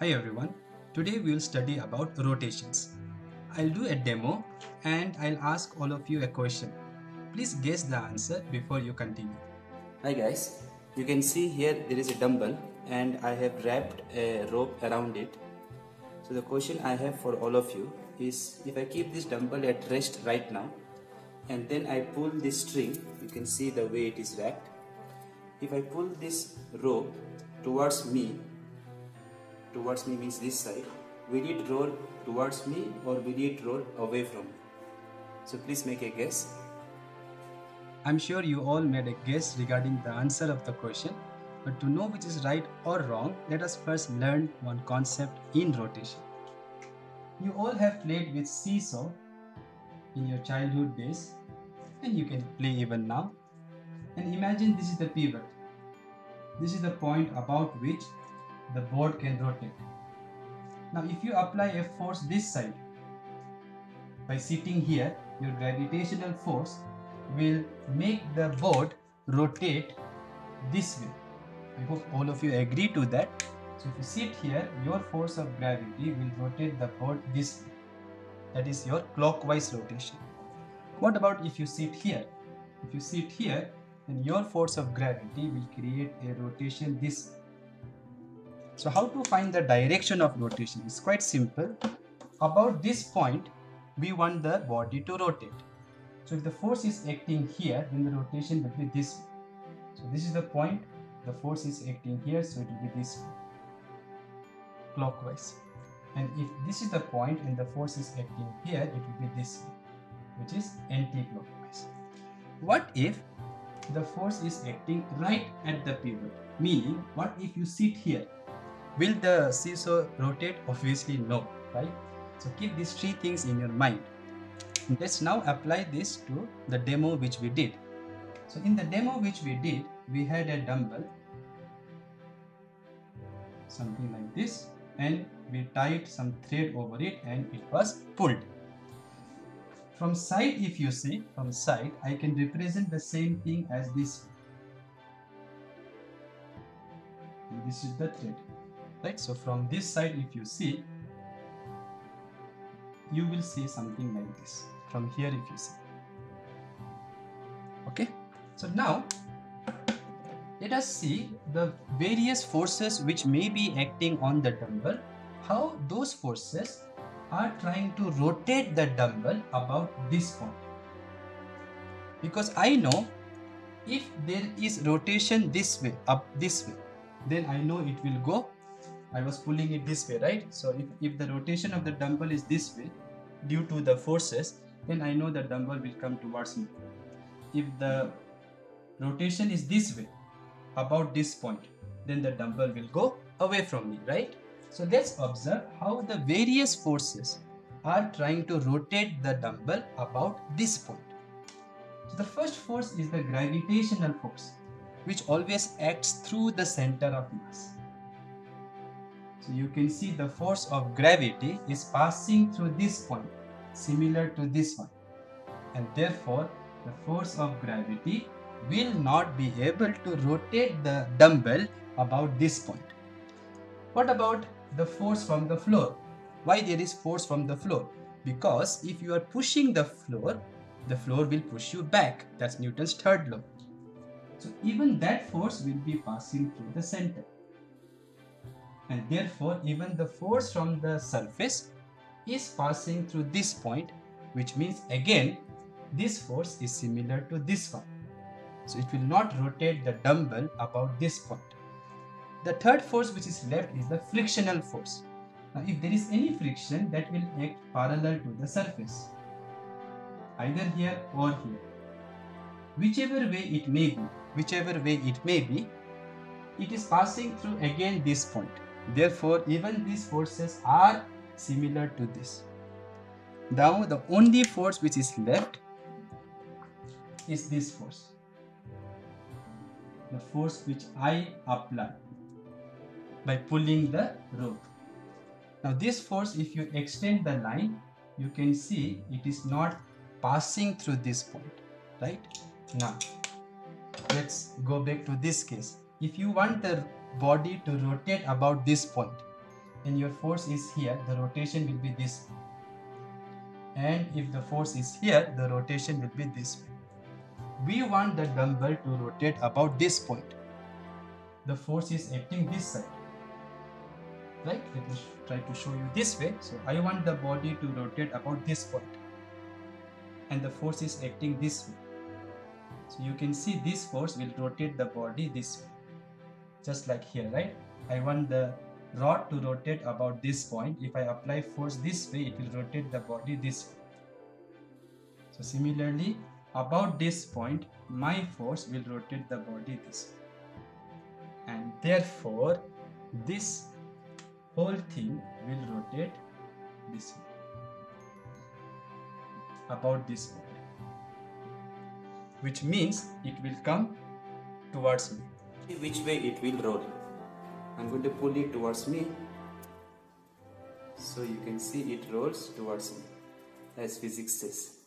Hi everyone, today we will study about rotations. I'll do a demo and I'll ask all of you a question. Please guess the answer before you continue. Hi guys, you can see here there is a dumbbell and I have wrapped a rope around it. So the question I have for all of you is if I keep this dumbbell at rest right now and then I pull this string, you can see the way it is wrapped. If I pull this rope towards me, towards me means this side, will it roll towards me or will it roll away from me? So please make a guess. I'm sure you all made a guess regarding the answer of the question, but to know which is right or wrong, let us first learn one concept in rotation. You all have played with seesaw in your childhood days, and you can play even now. And imagine this is the pivot. This is the point about which the board can rotate. Now, if you apply a force this side, by sitting here, your gravitational force will make the board rotate this way. I hope all of you agree to that. So if you sit here, your force of gravity will rotate the board this way. That is your clockwise rotation. What about if you sit here? If you sit here, then your force of gravity will create a rotation this way. So how to find the direction of rotation? It's quite simple. About this point, we want the body to rotate. So if the force is acting here, then the rotation will be this way. So this is the point, the force is acting here, so it will be this way, clockwise. And if this is the point and the force is acting here, it will be this way, which is anti-clockwise. What if the force is acting right at the pivot? Meaning, what if you sit here? Will the seesaw rotate? Obviously no, right? So keep these three things in your mind. Let's now apply this to the demo which we did. So in the demo which we did, we had a dumbbell, something like this, and we tied some thread over it and it was pulled. From side, if you see, from side, I can represent the same thing as this. And this is the thread, right? So from this side, if you see, you will see something like this. From here if you see. Okay? So now let us see the various forces which may be acting on the dumbbell how those forces are trying to rotate the dumbbell about this point. Because i know if there is rotation this way up this way then i know it will go I was pulling it this way, right? So if, if the rotation of the dumbbell is this way, due to the forces, then I know the dumbbell will come towards me. If the rotation is this way, about this point, then the dumbbell will go away from me, right? So let's observe how the various forces are trying to rotate the dumbbell about this point. So the first force is the gravitational force, which always acts through the center of mass. So you can see the force of gravity is passing through this point, similar to this one. And therefore, the force of gravity will not be able to rotate the dumbbell about this point. What about the force from the floor? Why there is force from the floor? Because if you are pushing the floor, the floor will push you back. That's Newton's third law. So even that force will be passing through the center and therefore even the force from the surface is passing through this point which means again this force is similar to this one. So it will not rotate the dumbbell about this point. The third force which is left is the frictional force. Now if there is any friction that will act parallel to the surface either here or here. Whichever way it may be whichever way it may be it is passing through again this point Therefore, even these forces are similar to this. Now, the only force which is left is this force. The force which I apply by pulling the rope. Now, this force, if you extend the line, you can see it is not passing through this point, right? Now, let's go back to this case. If you want the body to rotate about this point. And your force is here the rotation will be this way. And if the force is here the rotation will be this way. We want the dumbbell to rotate about this point. The force is acting this side. Right? Let me try to show you this way. So i want the body to rotate about this point. And the force is acting this way. So you can see this force will rotate the body this way just like here right? I want the rod to rotate about this point. If i apply force this way it will rotate the body this way. So similarly about this point my force will rotate the body this way. And therefore this whole thing will rotate this way. About this point. Which means it will come towards me which way it will roll. I'm going to pull it towards me. So you can see it rolls towards me as physics says